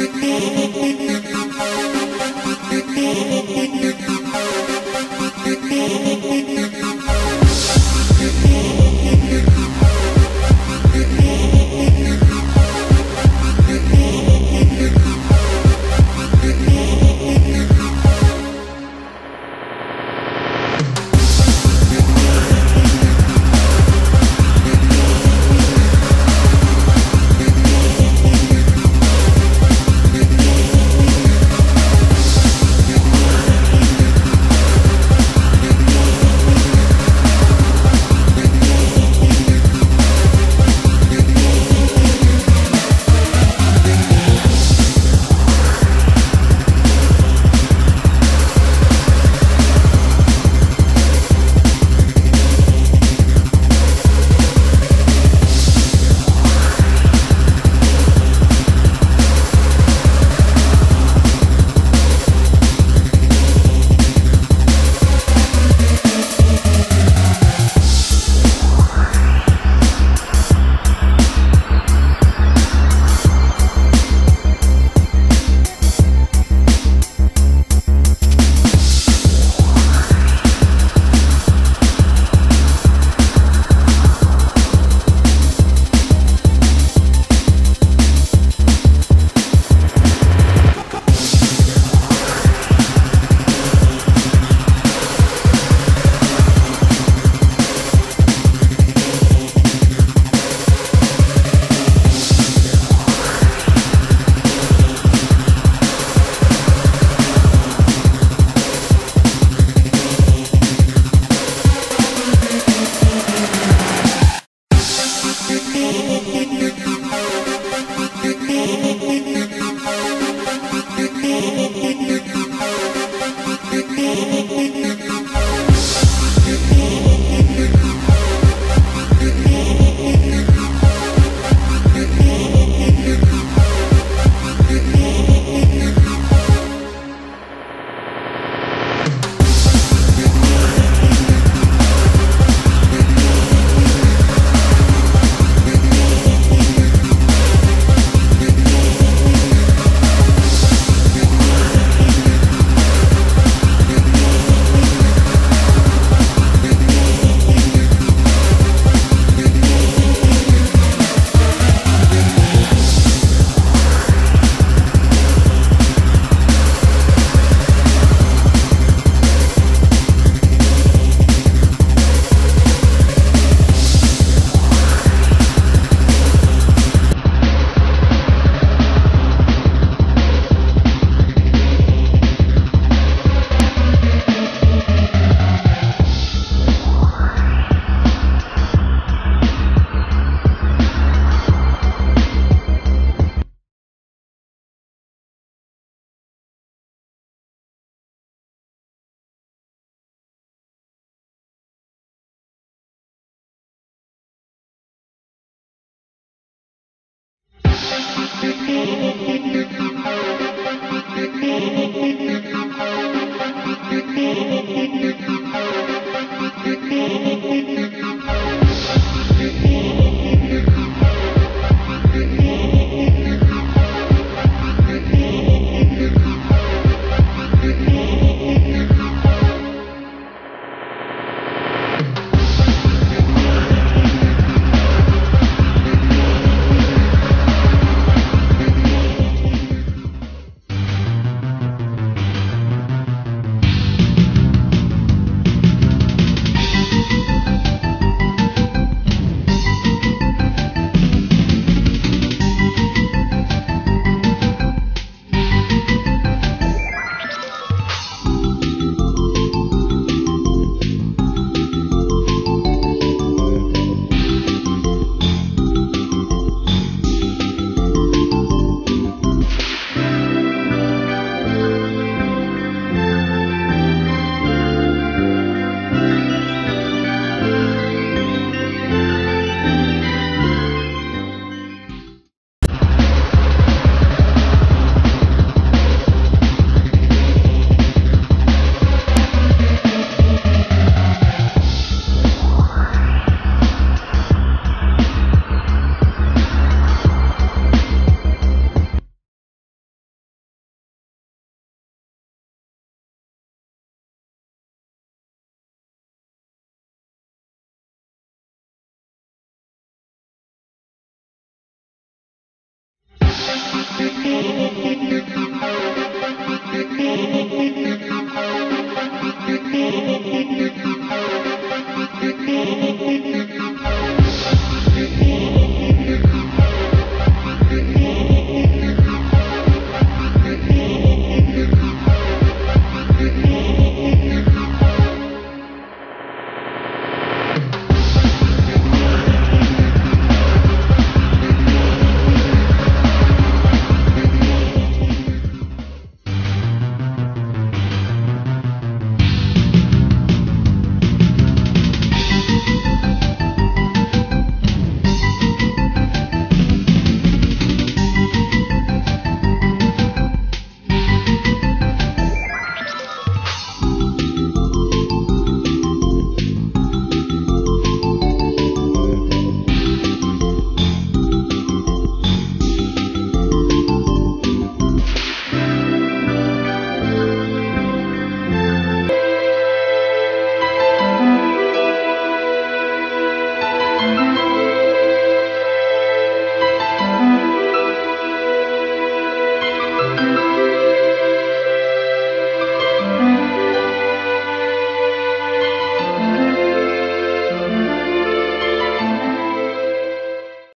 Thank you. Thank